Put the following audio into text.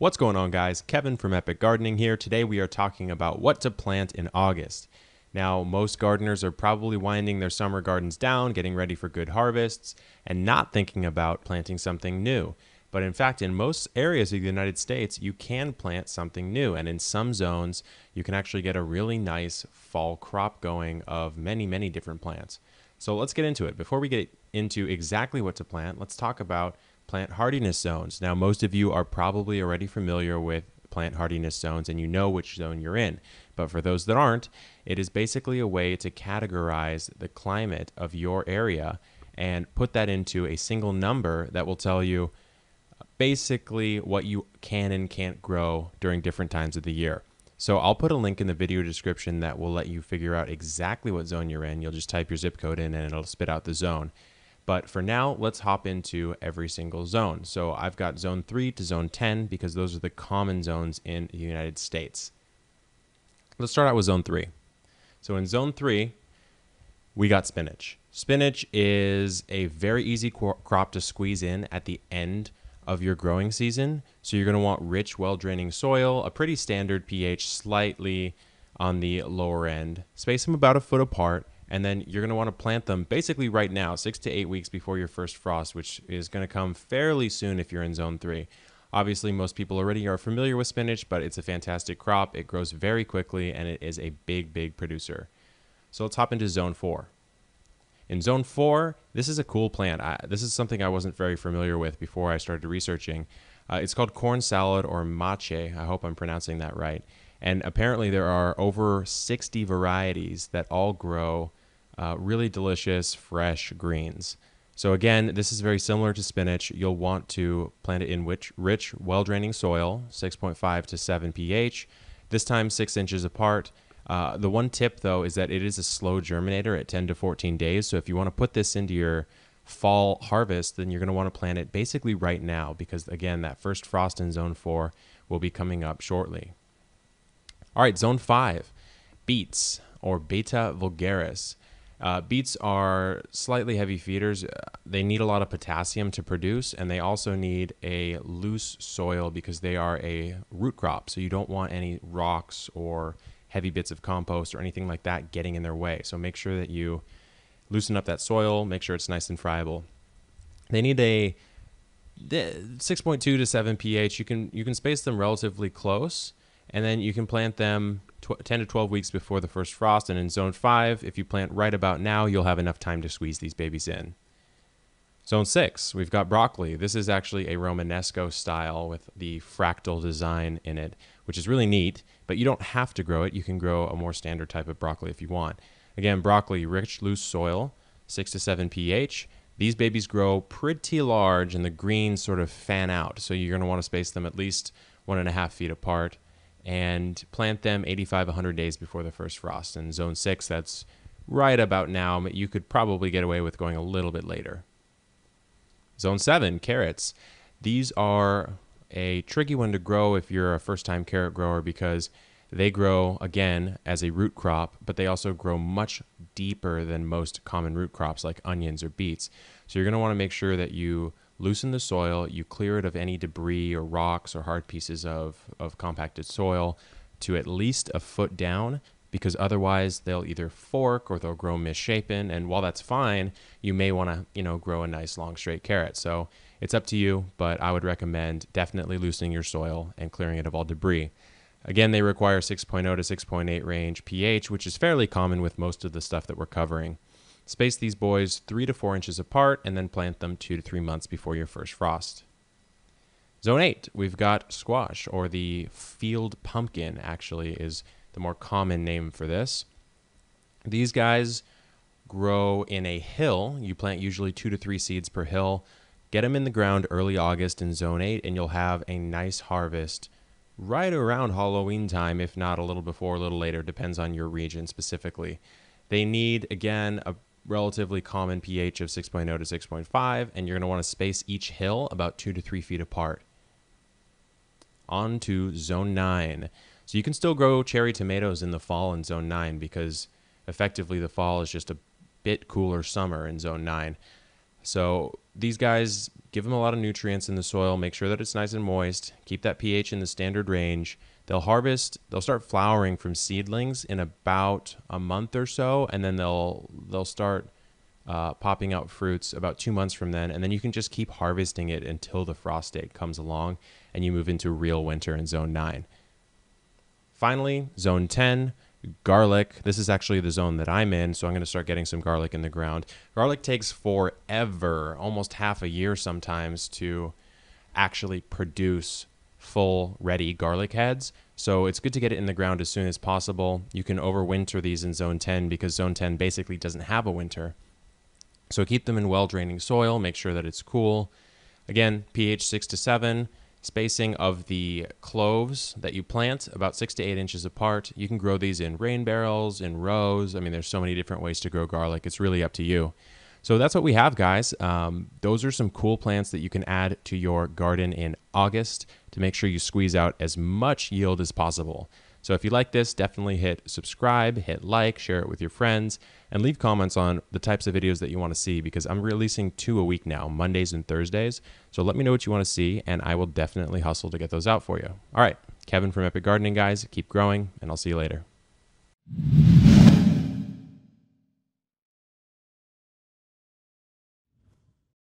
What's going on, guys? Kevin from Epic Gardening here. Today we are talking about what to plant in August. Now, most gardeners are probably winding their summer gardens down, getting ready for good harvests, and not thinking about planting something new. But in fact, in most areas of the United States, you can plant something new. And in some zones, you can actually get a really nice fall crop going of many, many different plants. So let's get into it. Before we get into exactly what to plant, let's talk about plant hardiness zones. Now, most of you are probably already familiar with plant hardiness zones and you know which zone you're in. But for those that aren't, it is basically a way to categorize the climate of your area and put that into a single number that will tell you basically what you can and can't grow during different times of the year. So I'll put a link in the video description that will let you figure out exactly what zone you're in. You'll just type your zip code in and it'll spit out the zone. But for now, let's hop into every single zone. So I've got zone 3 to zone 10 because those are the common zones in the United States. Let's start out with zone 3. So in zone 3, we got spinach. Spinach is a very easy crop to squeeze in at the end of your growing season. So you're going to want rich, well draining soil, a pretty standard pH, slightly on the lower end. Space them about a foot apart, and then you're going to want to plant them basically right now, six to eight weeks before your first frost, which is going to come fairly soon if you're in zone three. Obviously, most people already are familiar with spinach, but it's a fantastic crop. It grows very quickly and it is a big, big producer. So let's hop into zone four. In zone four, this is a cool plant. I, this is something I wasn't very familiar with before I started researching. Uh, it's called corn salad or mache. I hope I'm pronouncing that right. And apparently, there are over 60 varieties that all grow uh, really delicious, fresh greens. So again, this is very similar to spinach. You'll want to plant it in rich, rich well-draining soil, 6.5 to 7 pH, this time 6 inches apart. Uh, the one tip though is that it is a slow germinator at 10 to 14 days. So if you want to put this into your fall harvest, then you're going to want to plant it basically right now because again, that first frost in zone four will be coming up shortly. All right, zone five, beets or Beta vulgaris. Uh, beets are slightly heavy feeders. They need a lot of potassium to produce, and they also need a loose soil because they are a root crop. So you don't want any rocks or heavy bits of compost or anything like that getting in their way. So make sure that you loosen up that soil, make sure it's nice and friable. They need a 6.2 to 7 pH. You can you can space them relatively close, and then you can plant them 10 to 12 weeks before the first frost. And in zone 5, if you plant right about now, you'll have enough time to squeeze these babies in. Zone 6, we've got broccoli. This is actually a Romanesco style with the fractal design in it, which is really neat, but you don't have to grow it. You can grow a more standard type of broccoli if you want. Again, broccoli, rich, loose soil, 6 to 7 pH. These babies grow pretty large and the greens sort of fan out, so you're going to want to space them at least one and a half feet apart and plant them 85 100 days before the first frost. In zone 6, that's right about now, you could probably get away with going a little bit later. Zone 7, carrots. These are a tricky one to grow if you're a first time carrot grower because they grow again as a root crop, but they also grow much deeper than most common root crops like onions or beets. So you're going to want to make sure that you loosen the soil, you clear it of any debris or rocks or hard pieces of, of compacted soil to at least a foot down because otherwise they'll either fork or they'll grow misshapen. And while that's fine you may want to you know grow a nice long straight carrot. So it's up to you but i would recommend definitely loosening your soil and clearing it of all debris. Again they require 6.0 to 6.8 range ph which is fairly common with most of the stuff that we're covering Space these boys three to four inches apart and then plant them two to three months before your first frost. Zone 8, we've got squash, or the field pumpkin, actually, is the more common name for this. These guys grow in a hill. You plant usually two to three seeds per hill. Get them in the ground early August in Zone 8, and you'll have a nice harvest right around Halloween time, if not a little before, a little later, depends on your region specifically. They need, again, a relatively common pH of 6.0 to 6.5, and you're going to want to space each hill about two to three feet apart. On to zone 9. So you can still grow cherry tomatoes in the fall in zone 9 because effectively the fall is just a bit cooler summer in zone 9. So these guys give them a lot of nutrients in the soil, make sure that it's nice and moist, keep that pH in the standard range. They'll harvest, they'll start flowering from seedlings in about a month or so, and then they'll they'll start uh, popping out fruits about two months from then, and then you can just keep harvesting it until the frost date comes along and you move into real winter in zone 9. Finally, zone 10, garlic. This is actually the zone that I'm in, so I'm going to start getting some garlic in the ground. Garlic takes forever, almost half a year sometimes, to actually produce full ready garlic heads. So it's good to get it in the ground as soon as possible. You can overwinter these in zone 10 because zone 10 basically doesn't have a winter. So keep them in well draining soil, make sure that it's cool. Again, pH 6 to 7, spacing of the cloves that you plant about 6 to 8 inches apart. You can grow these in rain barrels, in rows. I mean, there's so many different ways to grow garlic. It's really up to you. So that's what we have, guys. Um, those are some cool plants that you can add to your garden in August to make sure you squeeze out as much yield as possible. So if you like this, definitely hit subscribe, hit like, share it with your friends, and leave comments on the types of videos that you want to see because I'm releasing two a week now, Mondays and Thursdays. So let me know what you want to see, and I will definitely hustle to get those out for you. All right, Kevin from Epic Gardening, guys, keep growing, and I'll see you later.